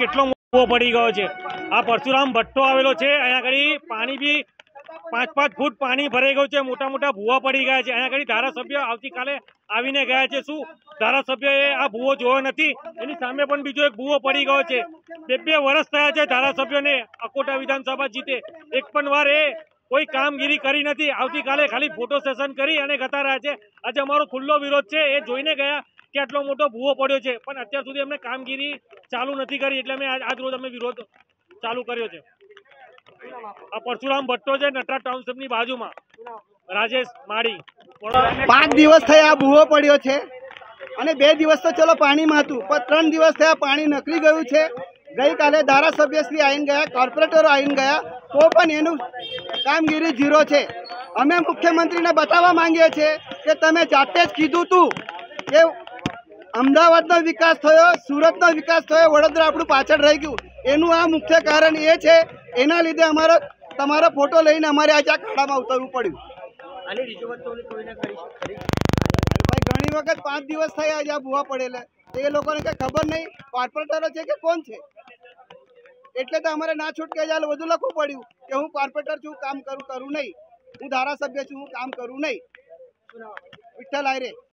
કેટલો મોટો પડી ગયો છે. આ પરશુરામ ભટ્ટો આવેલો છે, અહીંયા આગળ પાણી બી પાંચ પાંચ ફૂટ પાણી ભરાઈ ગયું છે, મોટા મોટા ભૂવા પડી ગયા છે. અહીંયા આગળ ધારાસભ્ય આવતીકાલે આવીને ગયા છે. શું? ધારાસભ્યએ આ ભૂવો જોયો નથી. એની સામે પણ બીજો એક ભૂવો પડી ગયો છે. બે બે વર્ષ થયા છે ધારાસભ્યોને અકોટા વિધાનસભા જીતે. એક પણ વાર એ કોઈ કામગીરી કરી નથી. આવતીકાલે ખાલી ફોટો સેશન કરી અને ગતા રહ્યા છે. આજે અમારો ખુલ્લો વિરોધ છે. એ જોઈને ગયા કે આટલો મોટો ભૂવો પડ્યો છે, પણ અત્યાર સુધી અમને કામગીરી ચાલુ નથી કરી, એટલે અમે આજ રોજ અમે વિરોધ ચાલુ કર્યો છે. આ પરશુરામ ભટ્ટો છે નટરા ટાઉનશીપની બાજુમાં. રાજેશ માળી. પાંચ દિવસ થયા ભૂવો પડ્યો છે, અને બે દિવસ તો ચલો પાણીમાં હતું, પણ ત્રણ દિવસ થયા પાણી નકળી ગયું છે. ગઈકાલે ધારાસભ્યશ્રી આવીને ગયા કોર્પોરેટરો આવીને ગયા, તો પણ એનું કામગીરી ઝીરો છે. અમે મુખ્યમંત્રીને બતાવવા માંગીએ છીએ કે તમે જાતે જ કીધું તું કે અમદાવાદનો વિકાસ થયો સુરતનો વિકાસ થયો વડોદરા આપણું પાછળ રહી ગયું. એનું આ મુખ્ય કારણ એ છે એના લીધે અમારો તમારો ફોટો લઈને અમારે આજે આ ખાડામાં ઉતરવું પડ્યું. ભાઈ ઘણી વખત પાંચ દિવસ થયા આજે આ ભૂવા પડેલા. એ લોકોને કઈ ખબર નહીં કોર્પોરેટરો છે કે કોણ છે? એટલે તો અમારે ના છૂટકે જાય બધું લખવું પડ્યું કે હું કોર્પોરેટર છું કામ કરું કરું નહીં. હું ધારાસભ્ય છું હું કામ કરું નહીં. વિઠ્ઠલ આયરે.